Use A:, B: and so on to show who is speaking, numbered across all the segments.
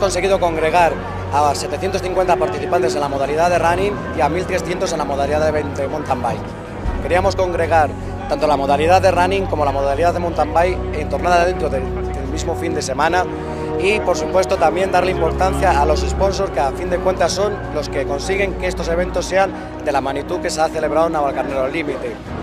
A: conseguido congregar a 750 participantes en la modalidad de running y a 1.300 en la modalidad de mountain bike. Queríamos congregar tanto la modalidad de running como la modalidad de mountain bike en tornada dentro del, del mismo fin de semana y por supuesto también darle importancia a los sponsors que a fin de cuentas son los que consiguen que estos eventos sean de la magnitud que se ha celebrado en Navalcarnero Límite.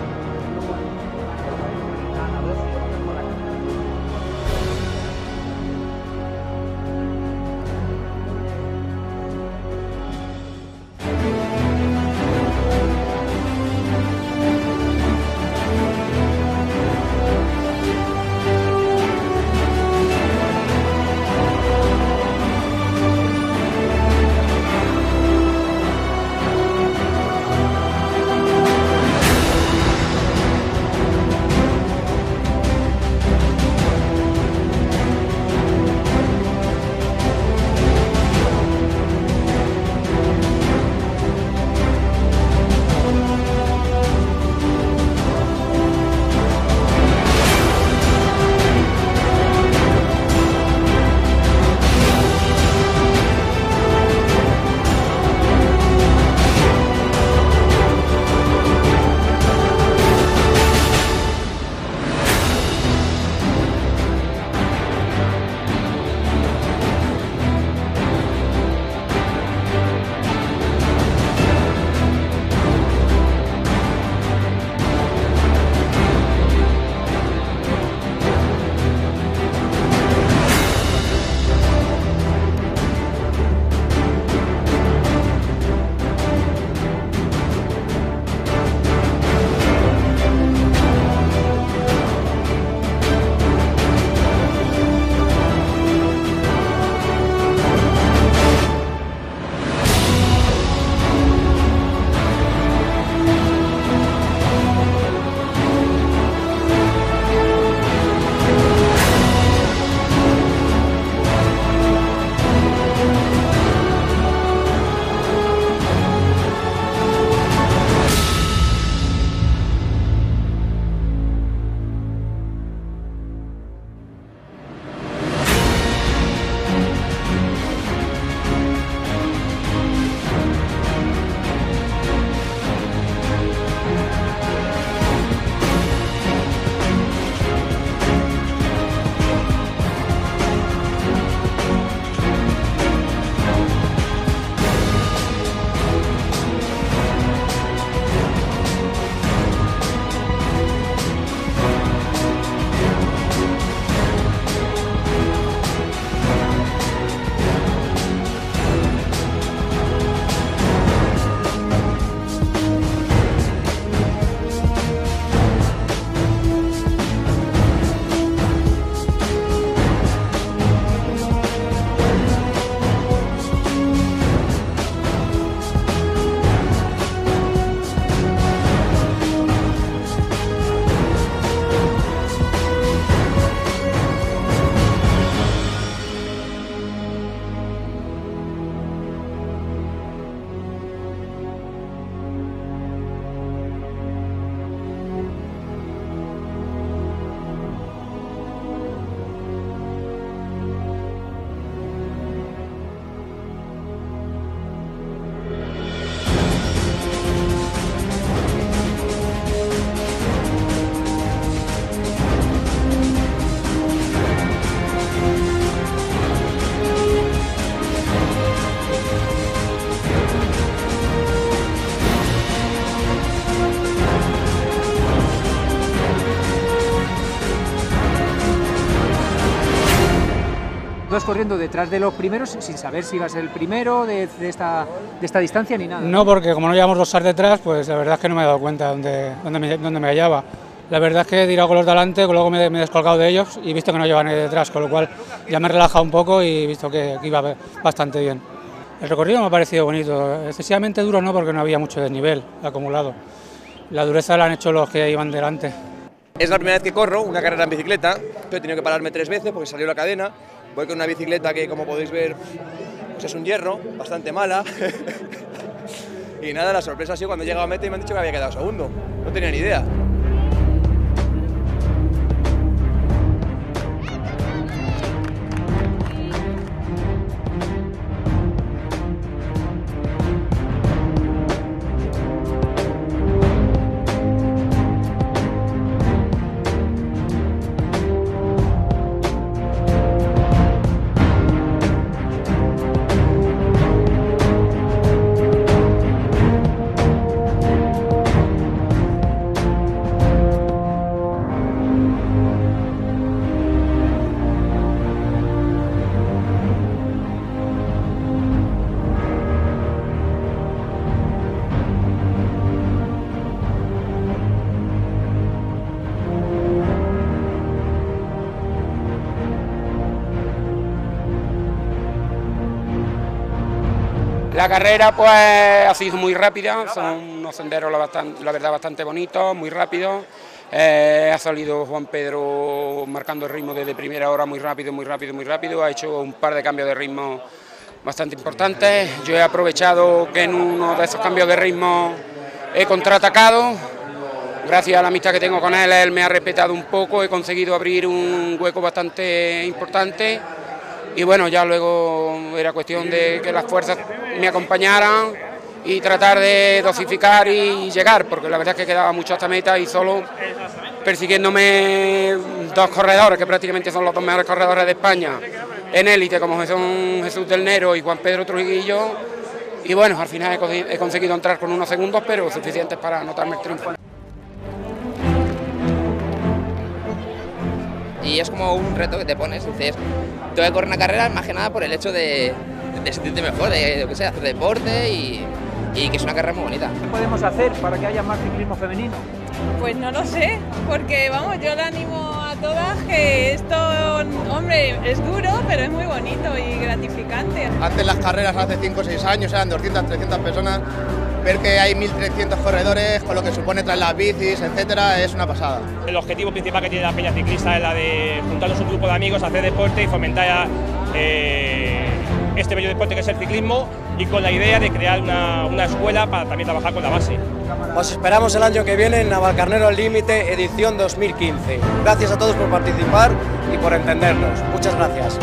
B: Corriendo detrás de los primeros sin saber si iba a ser el primero de, esta, de esta distancia ni nada.
C: No, porque como no llevamos dos SAR detrás, pues la verdad es que no me he dado cuenta dónde, dónde, me, dónde me hallaba. La verdad es que he tirado con los de adelante, luego me, me, he descolgado de ellos y visto que no llevan nadie detrás, con lo cual ya me he relajado un poco y he visto que, que iba bastante bien. El recorrido me ha parecido bonito, excesivamente duro no, porque no había mucho desnivel acumulado. La dureza la han hecho los que iban delante.
D: Es la primera vez que corro una carrera en bicicleta, pero he tenido que pararme tres veces porque salió la cadena Voy con una bicicleta que, como podéis ver, pues es un hierro, bastante mala. y nada, la sorpresa ha sido cuando he llegado a meta y me han dicho que había quedado segundo. No tenía ni idea.
E: La carrera pues ha sido muy rápida, son unos senderos la, verdad bastante bonitos, muy rápidos. Eh, ha salido Juan Pedro marcando el ritmo desde primera hora muy rápido, muy rápido, muy rápido. Ha hecho un par de cambios de ritmo bastante importantes. Yo he aprovechado que en uno de esos cambios de ritmo he contraatacado. Gracias a la amistad que tengo con él, él me ha respetado un poco, he conseguido abrir un hueco bastante importante y bueno, ya luego era cuestión de que las fuerzas me acompañaran y tratar de dosificar y llegar, porque la verdad es que quedaba mucho hasta meta y solo persiguiéndome dos corredores, que prácticamente son los dos mejores corredores de España, en élite, como son Jesús del Nero y Juan Pedro Trujillo. Y bueno, al final he conseguido entrar con unos segundos, pero suficientes para anotarme el triunfo.
F: Y es como un reto que te pones, dices, tengo que correr una carrera más que nada por el hecho de, sentirte mejor, de, que hacer deporte y, y, que es una carrera muy bonita.
B: ¿Qué podemos hacer para que haya más ciclismo femenino?
G: Pues no lo sé, porque vamos, yo le animo a todas que esto, hombre, es duro, pero es muy bonito y gratificante.
H: Antes las carreras hace 5 o 6 años eran 200, 300 personas ver que hay 1.300 corredores, con lo que supone traer las bicis, etcétera, es una pasada.
I: El objetivo principal que tiene la Peña Ciclista es la de juntarnos un grupo de amigos, hacer deporte y fomentar eh, este bello deporte que es el ciclismo y con la idea de crear una, una escuela para también trabajar con la base.
A: Os esperamos el año que viene en Navalcarnero al Límite, edición 2015. Gracias a todos por participar y por entendernos. Muchas gracias.